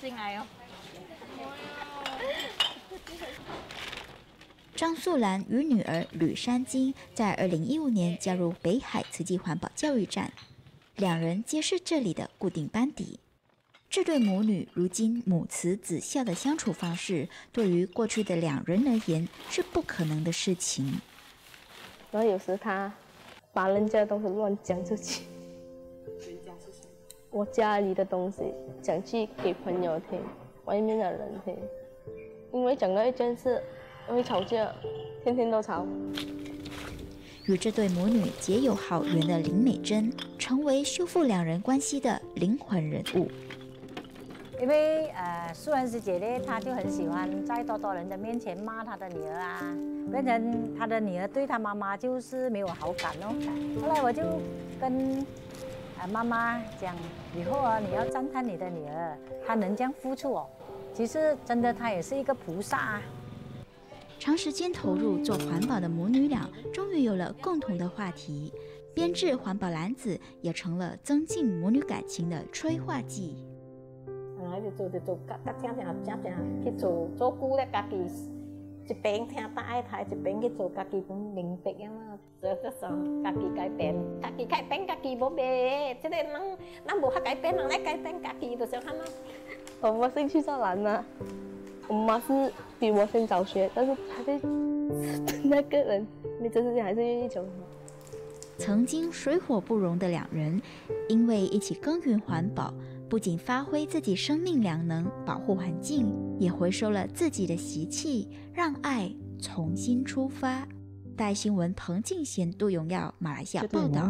心来哦。张素兰与女儿吕山金在二零一五年加入北海慈济环保教育站，两人皆是这里的固定班底。这对母女如今母慈子孝的相处方式，对于过去的两人而言是不可能的事情。然后有时他把人家的东西乱讲出去，我家里的东西讲去给朋友听，外面的人听，因为讲到一件事。会吵架，天天都吵。与这对母女结有好缘的林美珍，成为修复两人关系的灵魂人物。因为呃，素兰师姐呢，她就很喜欢在多多人的面前骂她的女儿啊，变成她的女儿对她妈妈就是没有好感哦。后来我就跟呃妈妈讲，以后啊，你要赞叹你的女儿，她能这样付出哦。其实真的，她也是一个菩萨啊。长时间投入做环保的母女俩，终于有了共同的话题，编制环保篮子也成了增进母女感情的催化剂。啊，就做就做，家家正正正正去做做久咧，家己一边听大爱台，一边去做家己本明白啊嘛，做做上家己改变，家己改变家己无变，即个人咱无法改变，人来改变家己，就想看咯。我妈兴趣做难啊。我妈是比我先早学，但是她对 那个人，你真是还是愿意教曾经水火不容的两人，因为一起耕耘环保，不仅发挥自己生命良能，保护环境，也回收了自己的习气，让爱重新出发。大新闻彭敬贤、杜永耀，马来西亚报道。